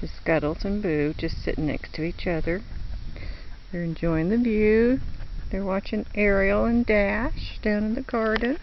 This Scuttles and Boo just sitting next to each other. They're enjoying the view. They're watching Ariel and Dash down in the garden.